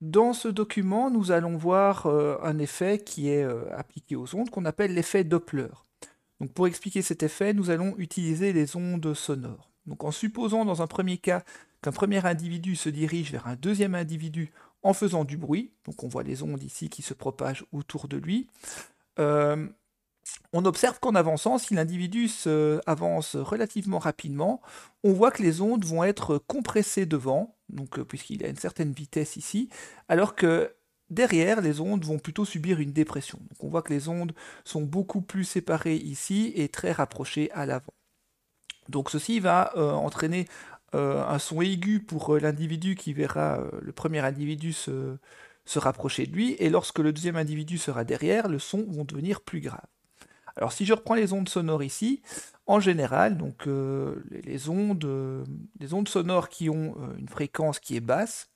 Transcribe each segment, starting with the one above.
Dans ce document, nous allons voir euh, un effet qui est euh, appliqué aux ondes qu'on appelle l'effet Doppler. Donc pour expliquer cet effet, nous allons utiliser les ondes sonores. Donc en supposant dans un premier cas qu'un premier individu se dirige vers un deuxième individu en faisant du bruit, donc on voit les ondes ici qui se propagent autour de lui, euh, on observe qu'en avançant, si l'individu avance relativement rapidement, on voit que les ondes vont être compressées devant, donc euh, puisqu'il a une certaine vitesse ici, alors que derrière, les ondes vont plutôt subir une dépression. On voit que les ondes sont beaucoup plus séparées ici et très rapprochées à l'avant. Donc ceci va euh, entraîner euh, un son aigu pour l'individu qui verra le premier individu se, se rapprocher de lui, et lorsque le deuxième individu sera derrière, le son va devenir plus grave. Alors si je reprends les ondes sonores ici, en général, donc euh, les, ondes, euh, les ondes sonores qui ont euh, une fréquence qui est basse,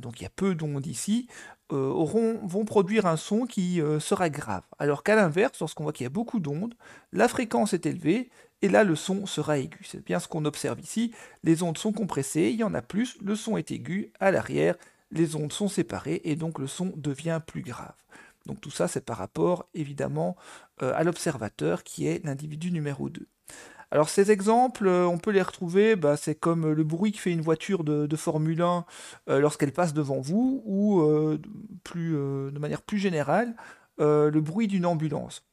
donc il y a peu d'ondes ici, vont produire un son qui sera grave. Alors qu'à l'inverse, lorsqu'on voit qu'il y a beaucoup d'ondes, la fréquence est élevée et là le son sera aigu. C'est bien ce qu'on observe ici. Les ondes sont compressées, il y en a plus, le son est aigu, à l'arrière, les ondes sont séparées et donc le son devient plus grave. Donc tout ça, c'est par rapport évidemment euh, à l'observateur qui est l'individu numéro 2. Alors ces exemples, euh, on peut les retrouver, bah, c'est comme le bruit que fait une voiture de, Formule 1 euh, lorsqu'elle passe devant vous, ou de manière plus générale, le bruit d'une ambulance.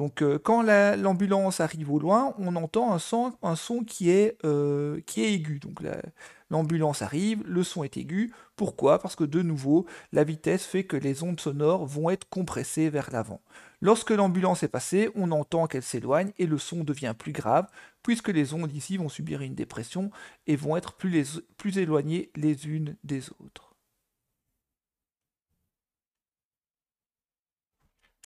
Donc quand l'ambulance arrive au loin, on entend un son, son qui, est, aigu. Donc l'ambulance arrive, le son est aigu. Pourquoi? Parce que de nouveau, la vitesse fait que les ondes sonores vont être compressées vers l'avant. Lorsque l'ambulance est passée, on entend qu'elle s'éloigne et le son devient plus grave, puisque les ondes ici vont subir une dépression et vont être plus éloignées les unes des autres.